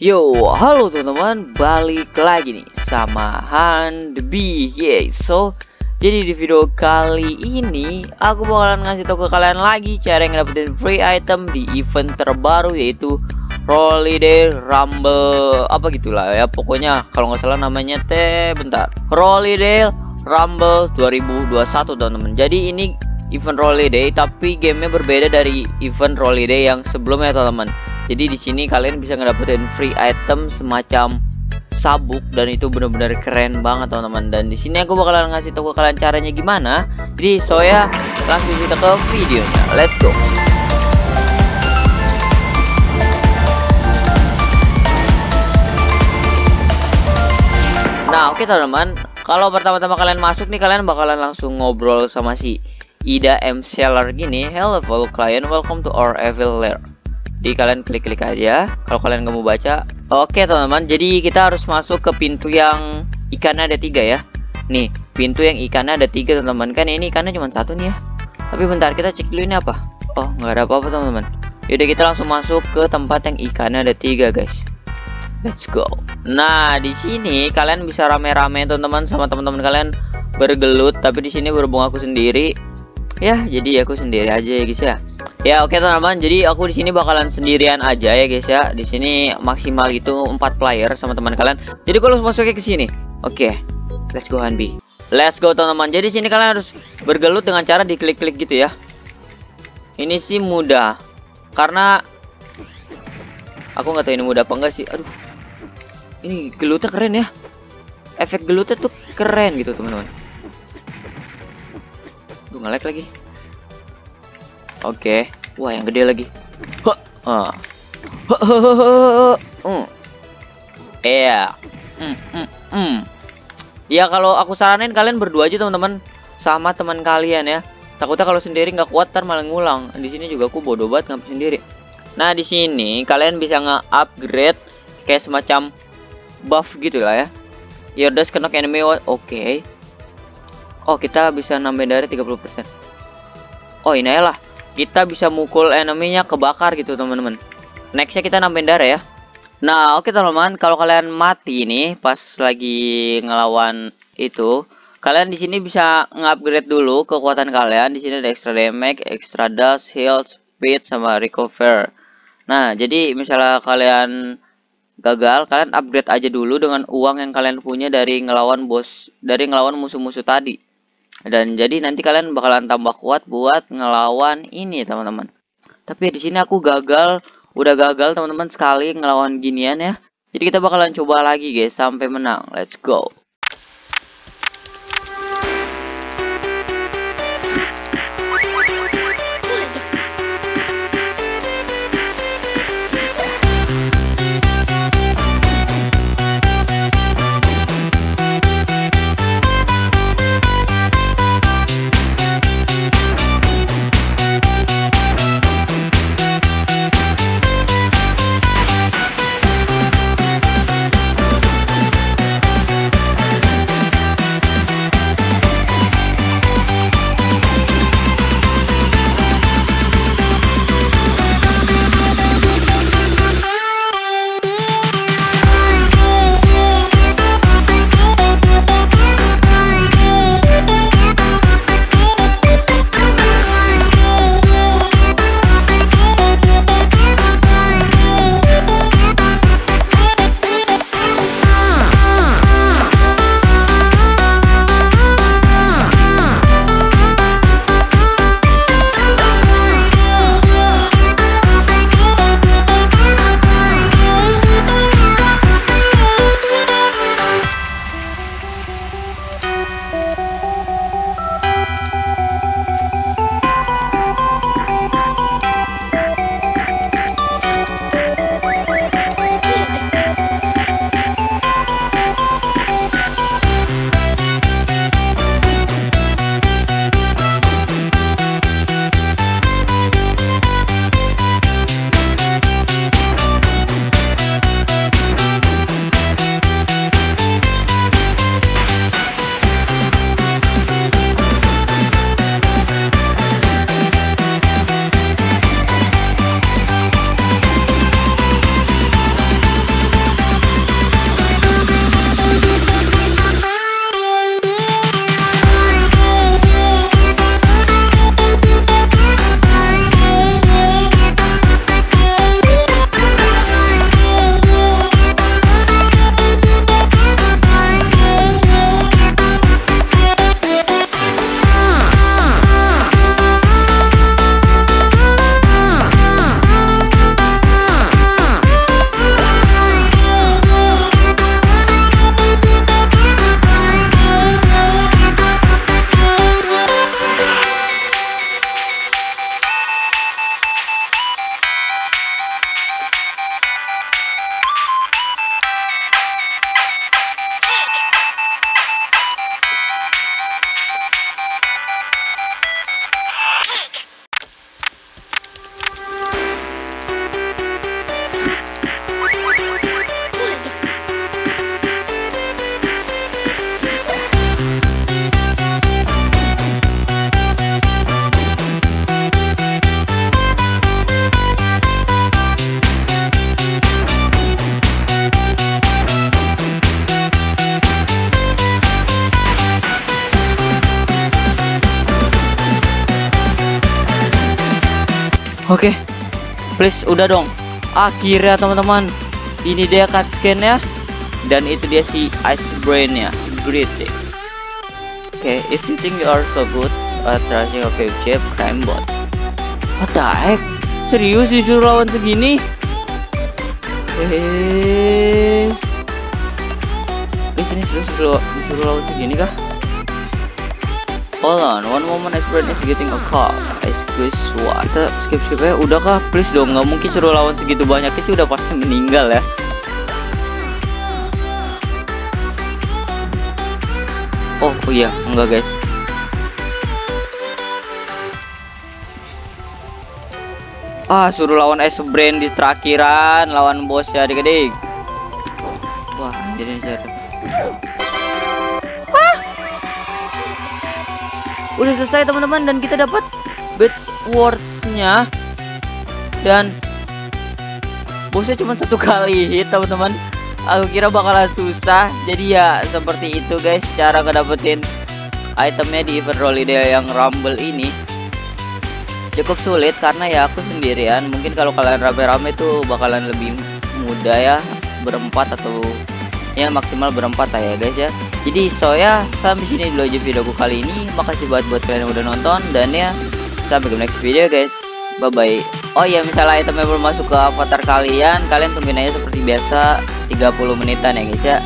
Yo, halo teman-teman, balik lagi nih sama Han The Bee. Yeah, so jadi di video kali ini aku bakalan ngasih tau ke kalian lagi cara ngedapetin free item di event terbaru yaitu Holiday Rumble apa gitulah ya pokoknya kalau nggak salah namanya teh bentar Holiday Rumble 2021 teman-teman. Jadi ini event Holiday tapi gamenya berbeda dari event Holiday yang sebelumnya teman-teman jadi di sini kalian bisa ngedapetin free item semacam sabuk dan itu bener-bener keren banget teman-teman. Dan di sini aku bakalan ngasih tahu kalian caranya gimana. Jadi soya langsung kita ke videonya. Let's go. Nah oke okay, teman-teman. Kalau pertama-tama kalian masuk nih Kalian bakalan langsung ngobrol sama si Ida M. Seller gini. Hello follow client. Welcome to our evil lair jadi kalian klik-klik aja. Kalau kalian nggak mau baca oke teman-teman. Jadi kita harus masuk ke pintu yang ikannya ada tiga ya. Nih pintu yang ikannya ada tiga teman-teman. Kan ini ikannya cuma satu nih ya. Tapi bentar kita cek dulu ini apa. Oh nggak ada apa-apa teman-teman. Yaudah kita langsung masuk ke tempat yang ikannya ada tiga guys. Let's go. Nah di sini kalian bisa rame-rame teman-teman sama teman-teman kalian bergelut. Tapi di sini berhubung aku sendiri ya jadi aku sendiri aja ya guys ya Ya oke okay, teman-teman, jadi aku di sini bakalan sendirian aja ya guys ya. Di sini maksimal itu 4 player sama teman kalian. Jadi kalau masuknya ke sini. Oke. Okay, let's go Hanbi. Let's go teman-teman. Jadi sini kalian harus bergelut dengan cara diklik-klik gitu ya. Ini sih mudah. Karena aku nggak tahu ini mudah apa enggak sih. Aduh. Ini gelutnya keren ya. Efek gelutnya tuh keren gitu teman-teman. Duh ngelek lagi. Oke. Okay. Wah, yang gede lagi. Huh. Uh. Hmm. Iya. Hmm, hmm. Ya kalau aku saranin kalian berdua aja teman-teman sama teman kalian ya. Takutnya kalau sendiri nggak kuat tar malah ngulang. Di sini juga aku bodoh banget nggak sendiri. Nah di sini kalian bisa nge-upgrade kayak semacam buff gitu lah ya. Your dash enemy oke. Okay. Oh kita bisa nambahin dari 30%. Oh ini lah. Kita bisa mukul enemynya kebakar gitu teman-teman. Nextnya kita nambahin darah ya. Nah oke okay, teman-teman. Kalau kalian mati ini pas lagi ngelawan itu kalian di sini bisa ngupgrade dulu kekuatan kalian. Di sini ada extra damage extra dust heal speed sama recover. Nah jadi misalnya kalian gagal kalian upgrade aja dulu dengan uang yang kalian punya dari ngelawan bos dari ngelawan musuh-musuh tadi dan jadi nanti kalian bakalan tambah kuat buat ngelawan ini teman-teman. Tapi di sini aku gagal udah gagal teman-teman sekali ngelawan ginian ya. Jadi kita bakalan coba lagi guys sampai menang. Let's go Oke. Please udah dong. Akhirnya teman-teman. Ini dia cutscene ya. Dan itu dia si Ice Brain ya. Great sih. Oke, if you think you are so good at trashing a cave chip, crime bot. What the heck? Serius disuruh lawan segini? Hehehe. Eh, sini serius disuruh, disuruh lawan segini kah? Hold on, one moment Brain is getting a call. Squeeze what? Kita skip skip ya. Udah kah? Please dong, nggak mungkin suruh lawan segitu banyaknya sih udah pasti meninggal ya. Oh, oh iya, enggak guys. Ah, suruh lawan Ice Brain di terakhiran, lawan bos ya adik-adik. Wah, jadi saya. Udah selesai teman-teman dan kita dapat badge words-nya dan bosnya cuma satu kali teman-teman. Aku kira bakalan susah. Jadi ya seperti itu guys cara ngedapetin itemnya di event holiday yang rumble ini cukup sulit karena ya aku sendirian mungkin kalau kalian rame-rame tuh bakalan lebih mudah ya berempat atau ya maksimal berempat lah ya guys ya. Jadi so ya sampai sini dulu aja videoku kali ini. Makasih buat buat kalian yang udah nonton dan ya sampai ke next video guys. Bye bye oh ya misalnya itemnya belum masuk ke avatar kalian kalian tungguin aja seperti biasa 30 menitan ya guys ya